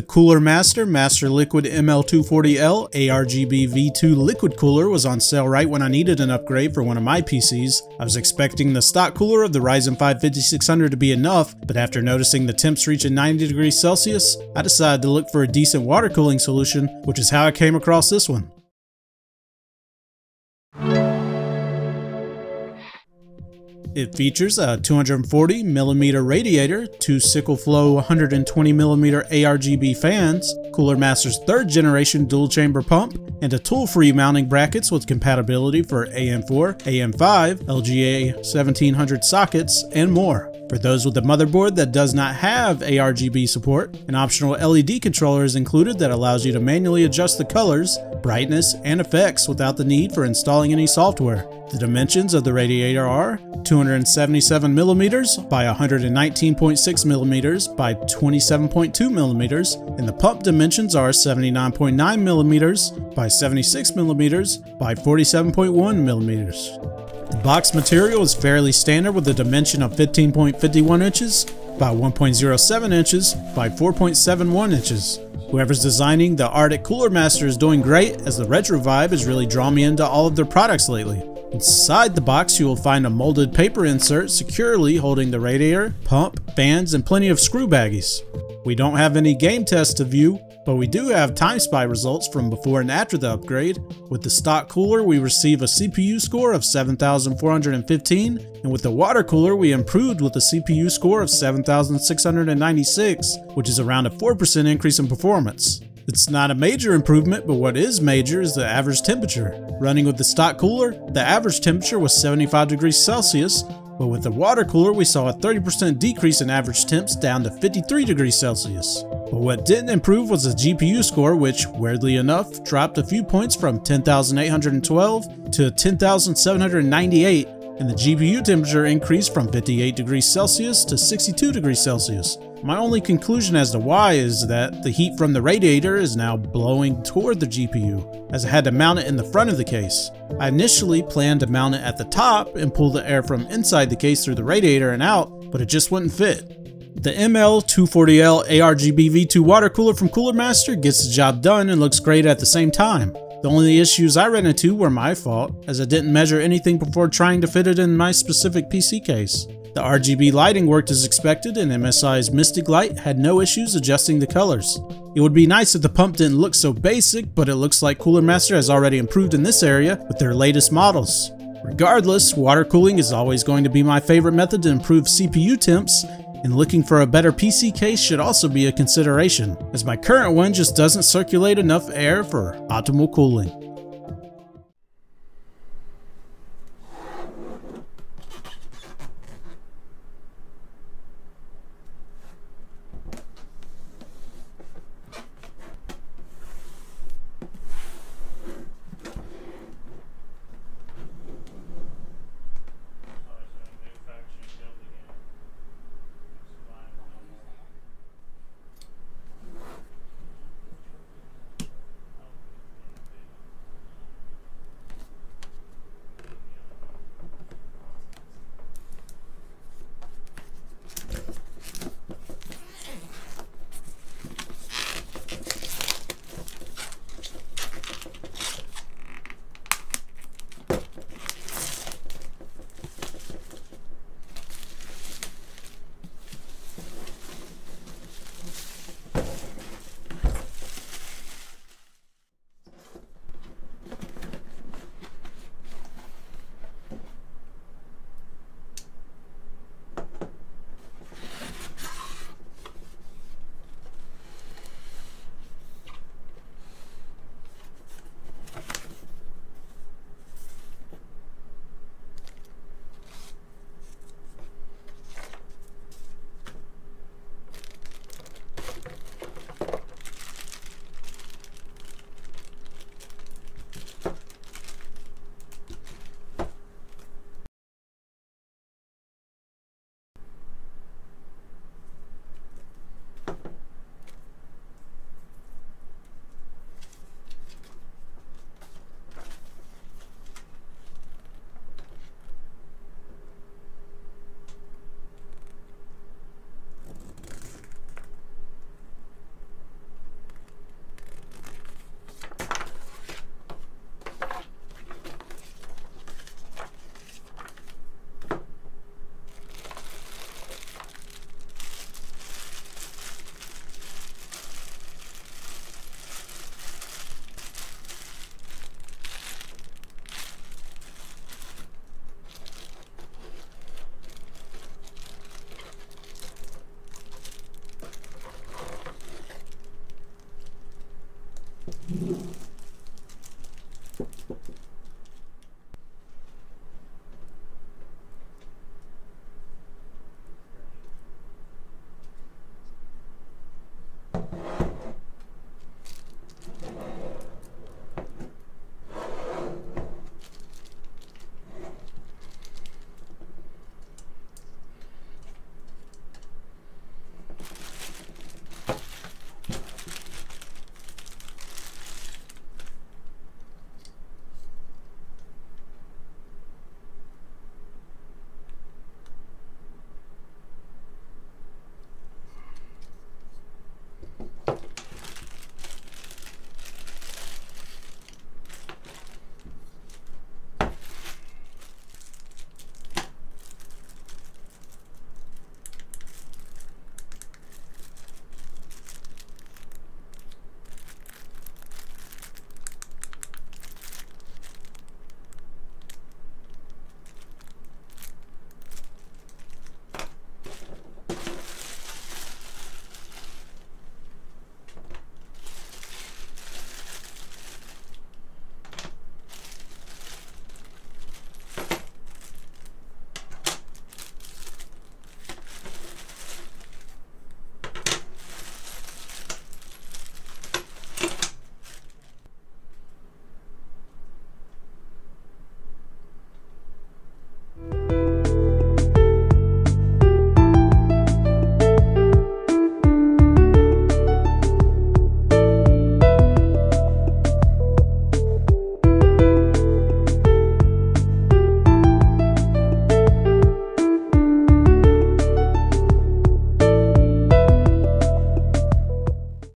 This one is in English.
The Cooler Master MasterLiquid ML240L ARGB V2 liquid cooler was on sale right when I needed an upgrade for one of my PCs. I was expecting the stock cooler of the Ryzen 5 5600 to be enough, but after noticing the temps reaching 90 degrees Celsius, I decided to look for a decent water cooling solution, which is how I came across this one. It features a 240mm radiator, two SickleFlow 120mm ARGB fans, Cooler Master's third generation dual chamber pump, and a tool-free mounting brackets with compatibility for AM4, AM5, LGA 1700 sockets, and more. For those with a motherboard that does not have ARGB support, an optional LED controller is included that allows you to manually adjust the colors, brightness, and effects without the need for installing any software. The dimensions of the radiator are 277mm by 119.6mm by 27.2mm, and the pump dimensions are 79.9mm by 76mm by 47.1mm. The box material is fairly standard with a dimension of 15.51 inches by 1.07 inches by 4.71 inches. Whoever's designing the Arctic Cooler Master is doing great as the retro vibe has really drawn me into all of their products lately. Inside the box you will find a molded paper insert securely holding the radiator, pump, fans, and plenty of screw baggies. We don't have any game tests to view, but we do have TimeSpy results from before and after the upgrade. With the stock cooler we receive a CPU score of 7415 and with the water cooler we improved with a CPU score of 7696 which is around a 4% increase in performance. It's not a major improvement, but what is major is the average temperature. Running with the stock cooler, the average temperature was 75 degrees Celsius, but with the water cooler we saw a 30% decrease in average temps down to 53 degrees Celsius. But what didn't improve was the GPU score which, weirdly enough, dropped a few points from 10,812 to 10,798 and the GPU temperature increased from 58 degrees Celsius to 62 degrees Celsius. My only conclusion as to why is that the heat from the radiator is now blowing toward the GPU, as I had to mount it in the front of the case. I initially planned to mount it at the top and pull the air from inside the case through the radiator and out, but it just wouldn't fit. The ML240L ARGB V2 water cooler from Cooler Master gets the job done and looks great at the same time. The only issues I ran into were my fault, as I didn't measure anything before trying to fit it in my specific PC case. The RGB lighting worked as expected and MSI's Mystic Light had no issues adjusting the colors. It would be nice if the pump didn't look so basic, but it looks like Cooler Master has already improved in this area with their latest models. Regardless, water cooling is always going to be my favorite method to improve CPU temps, and looking for a better PC case should also be a consideration, as my current one just doesn't circulate enough air for optimal cooling.